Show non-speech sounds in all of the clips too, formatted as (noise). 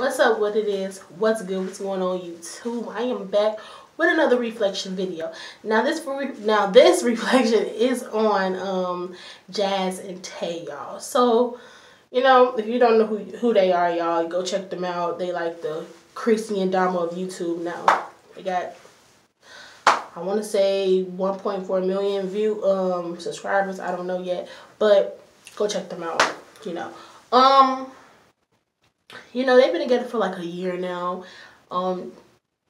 what's up what it is what's good what's going on youtube i am back with another reflection video. Now this now this (laughs) reflection is on um jazz and tae y'all. So you know if you don't know who, who they are y'all go check them out. They like the chrissy and damo of youtube now. They got i want to say 1.4 million view um subscribers. I don't know yet but go check them out you know. Um you know, they've been together for like a year now. Um,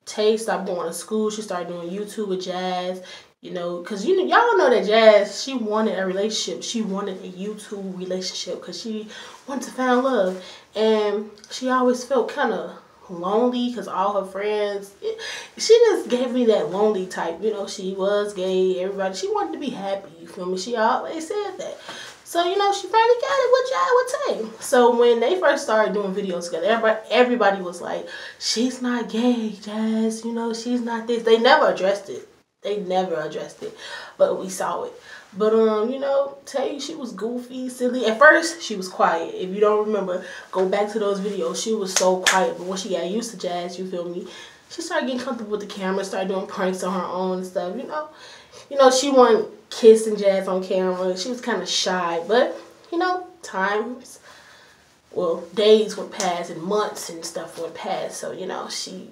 Tae stopped going to school. She started doing YouTube with Jazz. You know, because you know, y'all know that Jazz, she wanted a relationship. She wanted a YouTube relationship because she wanted to find love. And she always felt kind of lonely because all her friends, it, she just gave me that lonely type. You know, she was gay. Everybody, she wanted to be happy. You feel me? She always said that. So, you know, she finally got it with Jai with Tae. So when they first started doing videos together, everybody, everybody was like, she's not gay, Jazz. You know, she's not this. They never addressed it. They never addressed it. But we saw it. But um, you know, Tae, she was goofy, silly. At first, she was quiet. If you don't remember, go back to those videos. She was so quiet. But when she got used to Jazz, you feel me? She started getting comfortable with the camera, started doing pranks on her own and stuff, you know you know, she wasn't kissing Jazz on camera. She was kind of shy, but you know, times, well, days went past and months and stuff went past. So you know, she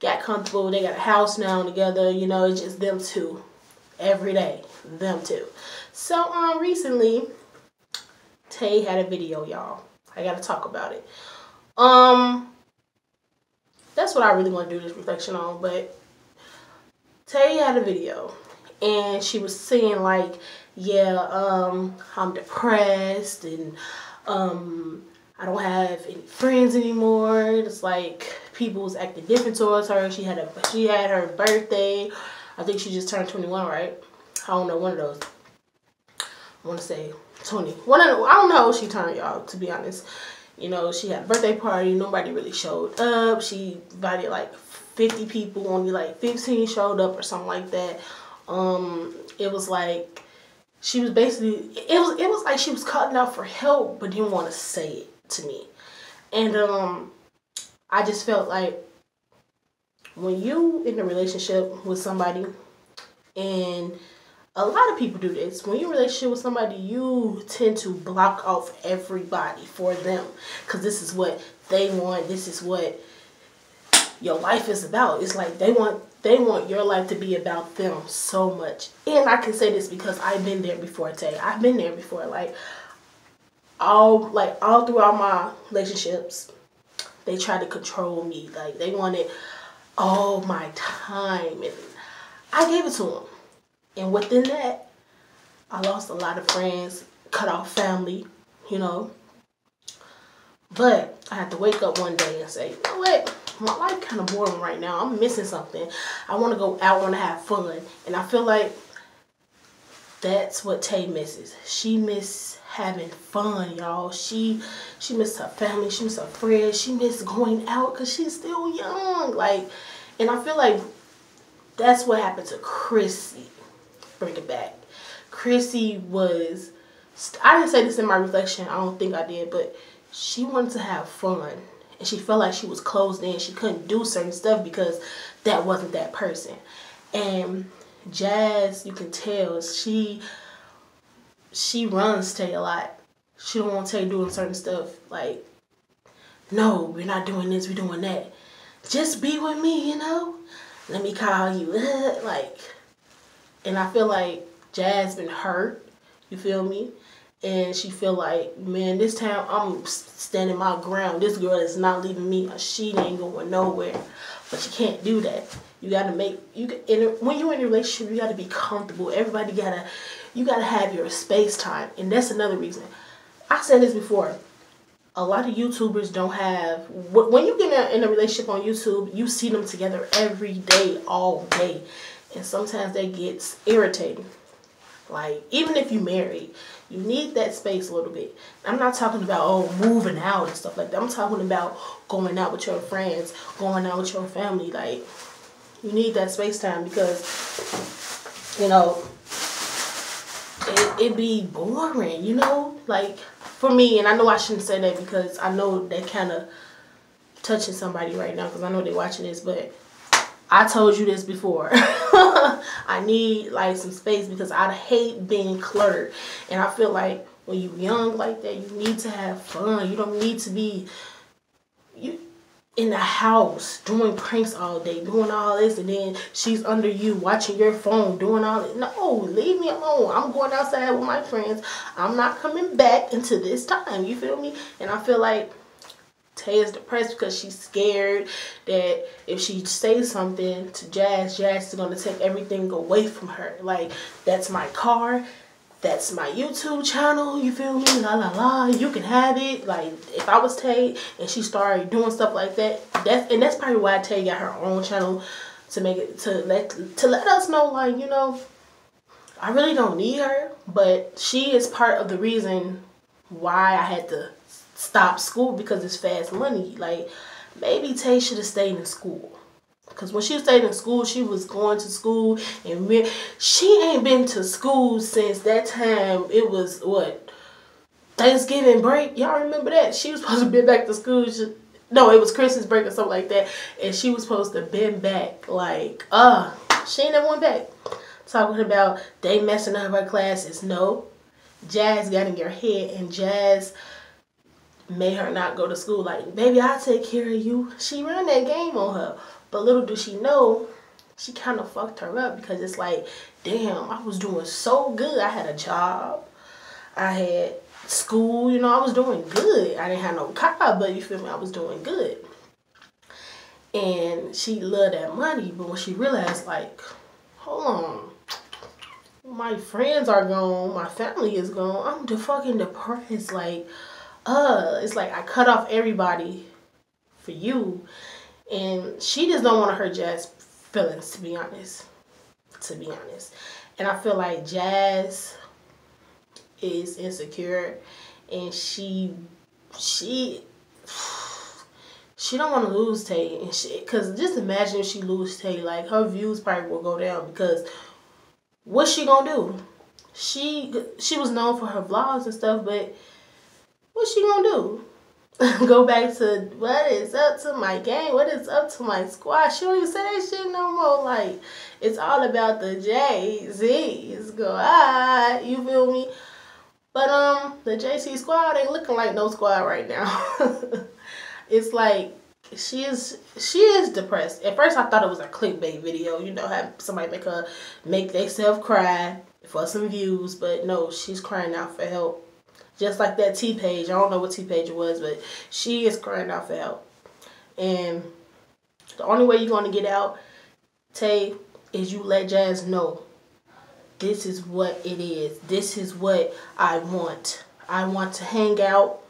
got comfortable. They got a house now together. You know, it's just them two every day, them two. So um, recently, Tae had a video, y'all. I gotta talk about it. Um, that's what I really want to do this reflection on, but Tae had a video and she was saying like, yeah, um, I'm depressed and um, I don't have any friends anymore. It's like people was acting different towards her. She had a she had her birthday. I think she just turned 21, right? I don't know, one of those. I want to say 20. One of the, I don't know she turned, y'all, to be honest. You know, she had a birthday party. Nobody really showed up. She invited like 50 people. Only like 15 showed up or something like that um it was like she was basically it was it was like she was calling out for help but didn't want to say it to me. And um i just felt like when you in a relationship with somebody and a lot of people do this when you're in a relationship with somebody you tend to block off everybody for them because this is what they want this is what your life is about it's like they want they want your life to be about them so much. And I can say this because I've been there before, Tae. I've been there before. Like all like all throughout my relationships, they tried to control me. Like they wanted all my time and I gave it to them. And within that, I lost a lot of friends, cut off family, you know. But I had to wake up one day and say, you know what? My life kind of boring right now. I'm missing something. I want to go out, want to have fun. And I feel like that's what Tae misses. She miss having fun, y'all. She she miss her family. She miss her friends. She miss going out because she's still young. Like, and I feel like that's what happened to Chrissy. Bring it back. Chrissy was, I didn't say this in my reflection. I don't think I did, but she wanted to have fun and she felt like she was closed in. She couldn't do certain stuff because that wasn't that person. And Jazz, you can tell she she runs Tae a lot. She don't want Tae doing certain stuff like, no, we're not doing this, we're doing that. Just be with me, you know. Let me call you, like. And I feel like Jazz been hurt. You feel me? And she feel like, man, this time I'm standing my ground. This girl is not leaving me. She ain't going nowhere. But you can't do that. You gotta make you. And when you're in a relationship, you gotta be comfortable. Everybody gotta, you gotta have your space time, and that's another reason. I said this before. A lot of YouTubers don't have. When you get in a relationship on YouTube, you see them together every day, all day, and sometimes that gets irritating. Like even if you married, you need that space a little bit. I'm not talking about oh moving out and stuff like that. I'm talking about going out with your friends, going out with your family. Like you need that space time because you know it it be boring. You know, like for me, and I know I shouldn't say that because I know that kind of touching somebody right now because I know they're watching this, but I told you this before. (laughs) I need like some space because I hate being cluttered. And I feel like when you're young like that, you need to have fun. You don't need to be you in the house doing pranks all day, doing all this, and then she's under you watching your phone, doing all this. No, leave me alone. I'm going outside with my friends. I'm not coming back into this time. You feel me? And I feel like Tae is depressed because she's scared that if she says something to Jazz, Jazz is going to take everything away from her. Like, that's my car. That's my YouTube channel. You feel me? La la la. You can have it. Like, if I was Tae and she started doing stuff like that, that's and that's probably why Tae got her own channel to make it to let to let us know, like, you know, I really don't need her, but she is part of the reason why I had to stop school because it's fast money. Like maybe Tae should have stayed in school. Cause when she stayed in school, she was going to school, and she ain't been to school since that time. It was what Thanksgiving break. Y'all remember that? She was (laughs) supposed to be back to school. She, no, it was Christmas break or something like that, and she was supposed to been back. Like, uh, she ain't never went back. Talking about they messing up her classes. No, Jazz got in your head, and Jazz made her not go to school. Like, baby, I'll take care of you. She ran that game on her. But little do she know, she kind of fucked her up because it's like, damn, I was doing so good. I had a job. I had school, you know, I was doing good. I didn't have no car, but you feel me? I was doing good. And she loved that money, but when she realized, like, hold on, my friends are gone, my family is gone, I'm the fucking depressed. Like, uh, it's like I cut off everybody for you. And she just don't want to hurt Jazz feelings, to be honest. To be honest. And I feel like Jazz is insecure and she she she don't want to lose Tae and she because just imagine if she lose Tae like her views probably will go down because what's she gonna do she she was known for her vlogs and stuff but what's she gonna do? (laughs) Go back to what is up to my game? What is up to my squad? She don't even say that shit no more. Like it's all about the Jay Z's. Go ah, you feel me? But um, the JC squad ain't looking like no squad right now. (laughs) it's like she is she is depressed. At first, I thought it was a clickbait video. You know, have somebody make her make themselves cry for some views, but no, she's crying out for help just like that T page. I don't know what T page it was, but she is crying out for help. And the only way you're to get out, Tae, is you let Jazz know this is what it is. This is what I want. I want to hang out.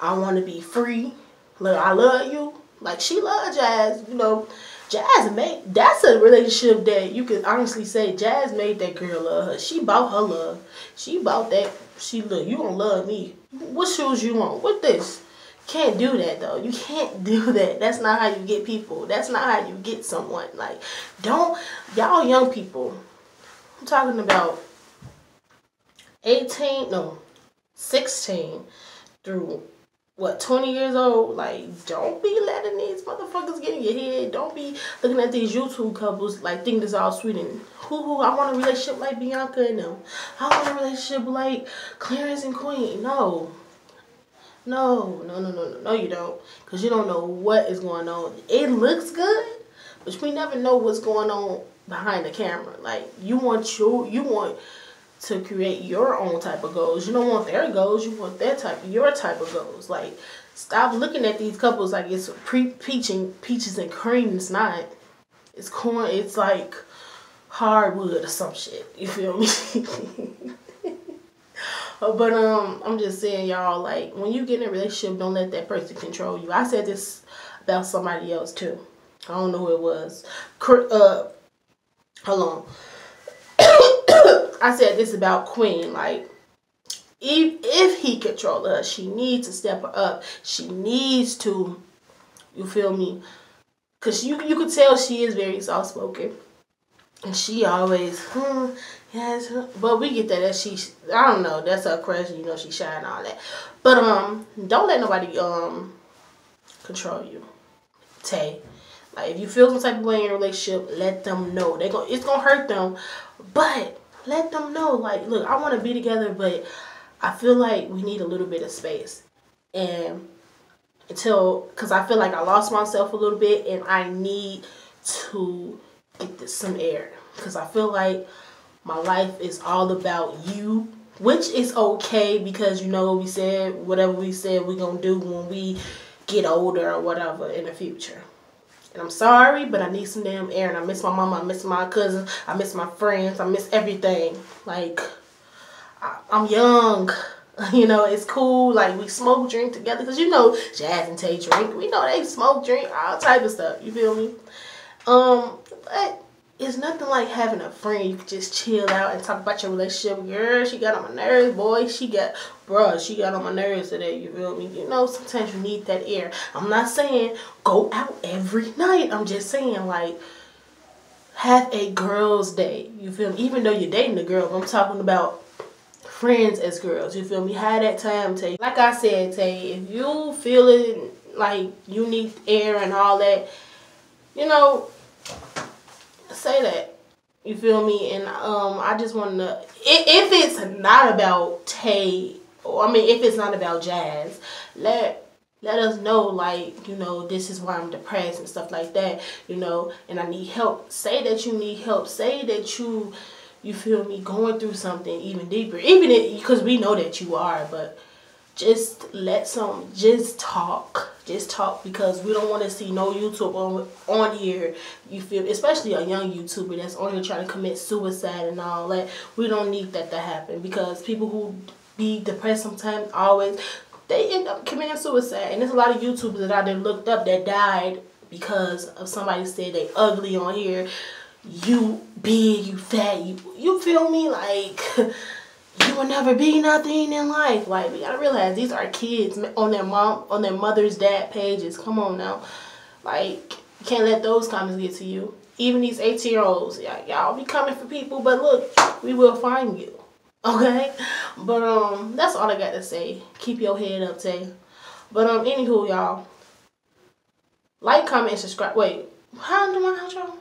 I want to be free. Look, I love you. Like she loves Jazz, you know. Jazz made that's a relationship that you could honestly say Jazz made that girl love her. She bought her love. She bought that she look, you don't love me. What shoes you want? What this? Can't do that though. You can't (laughs) do that. That's not how you get people. That's not how you get someone. Like, don't y'all young people. I'm talking about 18, no, 16 through what 20 years old? Like don't be letting these motherfuckers get in your head. Don't be looking at these youtube couples like think this all sweet and who who i want a relationship like bianca and them. I want a relationship like clarence and queen. No. No no no no no no you don't. Because you don't know what is going on. It looks good but we never know what's going on behind the camera. Like you want you you want to create your own type of goals. You don't want their goals. You want their type, your type of goals. Like, stop looking at these couples like it's pre peaching peaches and cream. It's not. It's corn. It's like hardwood or some shit. You feel me? (laughs) but um, I'm just saying, y'all. Like, when you get in a relationship, don't let that person control you. I said this about somebody else too. I don't know who it was. Uh, hold on. I said this about Queen. Like, if, if he control her, she needs to step her up. She needs to, you feel me? Because you, you could tell she is very soft-spoken. And she always, hmm, yes, but we get that as she, I don't know, that's her crush, you know, she shy and all that. But, um, don't let nobody, um, control you. Tae. Like if you feel some type of way in a relationship, let them know. They going it's gonna hurt them, but let them know. Like, look, I want to be together, but I feel like we need a little bit of space, and until because I feel like I lost myself a little bit, and I need to get this, some air because I feel like my life is all about you which is okay because you know what we said whatever we said we're gonna do when we get older or whatever in the future. And I'm sorry, but I need some damn air. And I miss my mama. I miss my cousins. I miss my friends. I miss everything. Like, I, am young. (laughs) You know, it's cool. Like, we smoke, drink together. Because, you know, Jazz and Tae drink. We know they smoke, drink, all type of stuff. You feel me? Um, but it's nothing like having a friend you can just chill out and talk about your relationship. Girl, she got on my nerves, boy. She got, bruh, she got on my nerves today. You feel me? You know, sometimes you need that air. I'm not saying go out every night. I'm just saying, like, have a girl's day. You feel me? Even though you're dating a girl, I'm talking about friends as girls. You feel me? Have that time, Tae. Like I said, Tae, if you feeling like you need air and all that, you know, say that. You feel me? And um, I just want to, if it's not about Tae, or I mean, if it's not about Jazz, let let us know like you know this is why i'm depressed and stuff like that you know and i need help say that you need help say that you you feel me going through something even deeper even because we know that you are but just let some just talk just talk because we don't want to see no youtube on on here you feel especially a young youtuber that's on here trying to commit suicide and all that. We don't need that to happen because people who be depressed sometimes always they end up committing suicide. And there's a lot of youtubers that i did looked up that died because of somebody said they ugly on here. You big you fat you you feel me? Like (laughs) you will never be nothing in life. Like we gotta realize these are kids on their mom on their mother's dad pages. Come on now. Like you can't let those comments get to you. Even these 18 year olds, y'all be coming for people, but look, we will find you. Okay? But um that's all I got to say. Keep your head up, Tae. But um anywho y'all. Like, comment, subscribe. Wait, how do my outro?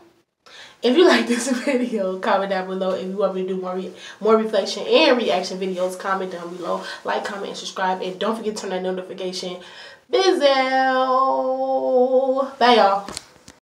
If you like this (laughs) video, comment down below. If you want me to do more re more reflection and reaction videos, comment down below. Like, comment, and subscribe. And don't forget to turn that notification bell. Bye, y'all.